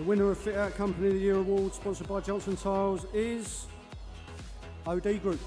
The winner of Fit Out Company of the Year award, sponsored by Johnson Tiles, is OD Group.